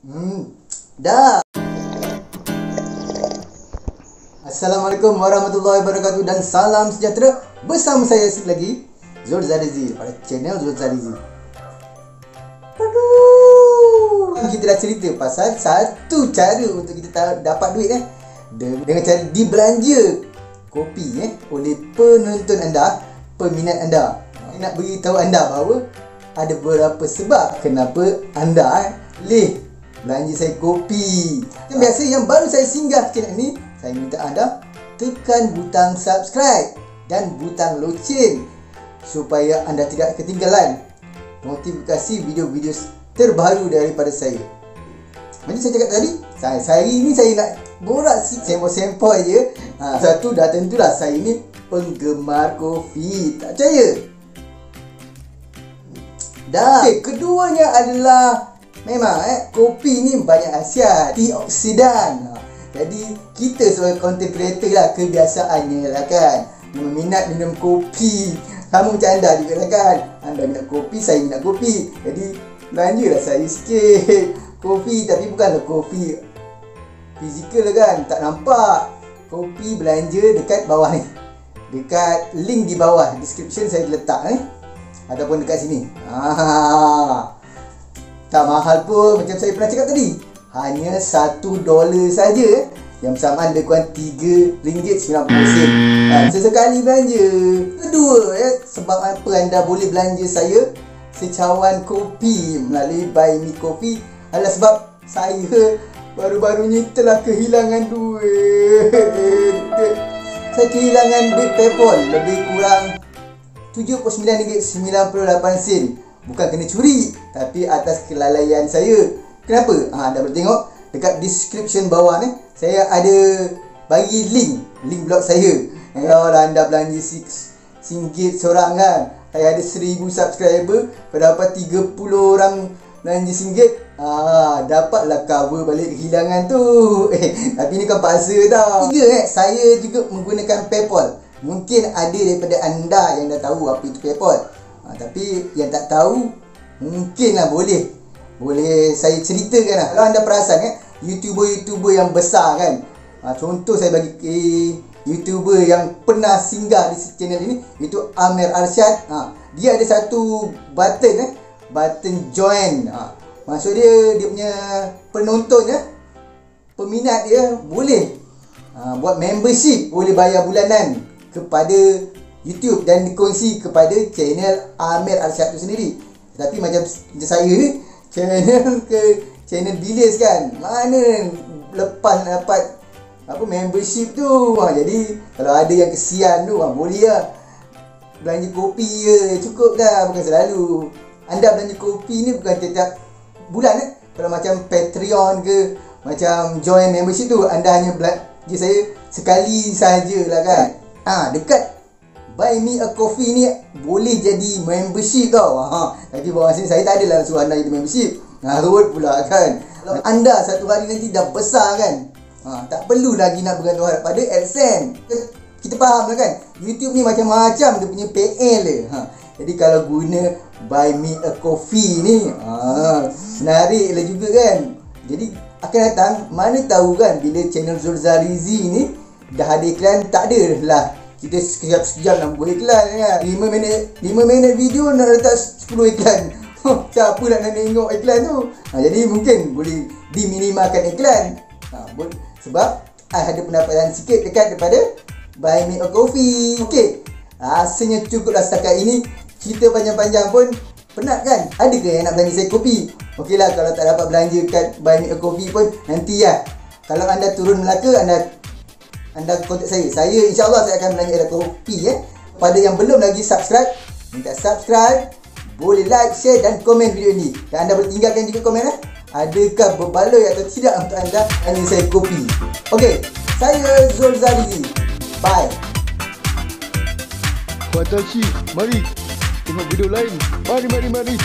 Hmm, dah. Assalamualaikum warahmatullahi wabarakatuh dan salam sejahtera bersama saya sekali lagi Zul Zarizi pada channel Zul Zarizi. Aduh, kita dah cerita pasal satu cara untuk kita ta- dapat duit eh dengan cara dibelanja kopi eh oleh penonton anda, peminat anda. Nak beritahu anda bahawa ada beberapa sebab kenapa anda eh, boleh belanja saya kopi. Yang biasa yang baru saya singgah channel ni, saya minta anda tekan butang subscribe dan butang loceng supaya anda tidak ketinggalan notifikasi video-video terbaru daripada saya. Macam saya cakap tadi, saya, saya ini saya nak borak si sempoi-sempoi je. Ha, satu dah tentulah saya ni penggemar kopi. Tak percaya? Dah. Okay, keduanya adalah memang eh kopi ni banyak khasiat, antioksidan. Jadi kita sebagai content creator lah kebiasaannya lah kan. Meminat minum kopi. Sama macam anda juga lah kan. Anda minat kopi, saya minat kopi. Jadi belanjalah saya sikit kopi tapi bukanlah kopi fizikal lah kan. Tak nampak. Kopi belanja dekat bawah ni. Dekat link di bawah description saya letak eh ataupun dekat sini. Ah. Tak mahal pun macam saya pernah cakap tadi. Hanya 1 dolar saja yang bersamaan lebih kurang RM3.90. Ah, sesekali belanja. Kedua ya, sebab apa anda boleh belanja saya secawan kopi melalui Buy Me Coffee adalah sebab saya baru-baru ni telah kehilangan duit. Saya kehilangan duit PayPal lebih kurang RM79.98 Bukan kena curi Tapi atas kelalaian saya Kenapa? Ha, anda boleh tengok Dekat description bawah ni Saya ada bagi link Link blog saya Kalau anda belanja RM1 seorang kan Saya ada 1000 subscriber Kalau dapat 30 orang belanja RM1 Ah, dapatlah cover balik kehilangan tu. Eh, tapi ni kan paksa tau. Tiga eh, saya juga menggunakan PayPal. Mungkin ada daripada anda yang dah tahu apa itu PayPal. Ha, tapi yang tak tahu mungkinlah boleh. Boleh saya ceritakan lah. Kalau anda perasan eh, YouTuber-YouTuber yang besar kan. Ha, contoh saya bagi eh, YouTuber yang pernah singgah di channel ini itu Amir Arsyad. Ha, dia ada satu button eh, button join. Ha, maksud dia dia punya penonton ya, peminat dia boleh ha, buat membership, boleh bayar bulanan kepada YouTube dan dikongsi kepada channel Amir Arsyad tu sendiri. Tapi macam, macam saya channel ke channel bilis kan. Mana lepas dapat apa membership tu. Ha, jadi kalau ada yang kesian tu ha, boleh lah belanja kopi je cukup dah bukan selalu. Anda belanja kopi ni bukan tiap bulan eh. Kalau macam Patreon ke macam join membership tu anda hanya belanja saya sekali sajalah kan. Ah ha, dekat Buy Me a Coffee ni boleh jadi membership tau. Ha, tapi bawah sini saya tak adalah suruh anda jadi membership. Ngarut pula kan. Kalau anda satu hari nanti dah besar kan. Ha, tak perlu lagi nak bergantung harap pada AdSense. Kita faham lah kan. YouTube ni macam-macam dia punya PL dia. Ha, jadi kalau guna Buy Me a Coffee ni ha, Menarik lah juga kan Jadi akan datang Mana tahu kan Bila channel Zulzarizi ni Dah ada iklan Tak ada lah kita sekejap-sekejap nak buat iklan kan 5 minit 5 minit video nak letak 10 iklan. Siapa nak nak tengok iklan tu? Ha, Jadi mungkin boleh diminimalkan iklan. Ha, Sebab I ada pendapatan sikit dekat daripada Buy me a coffee. Okay Rasanya cukuplah setakat ini. Cerita panjang-panjang pun Penat kan? Ada ke yang nak belanja saya kopi? Okey lah kalau tak dapat belanja kat Buy me a coffee pun Nanti lah. Kalau anda turun Melaka Anda anda kontak saya. Saya insya-Allah saya akan belanja ada kopi ya. Pada yang belum lagi subscribe, minta subscribe, boleh like, share dan komen video ini. Dan anda boleh tinggalkan juga komen eh. Adakah berbaloi atau tidak untuk anda belanja saya kopi? Okey, saya Zul Zalizi. Bye. Watashi, mari tengok video lain. Mari, mari, mari.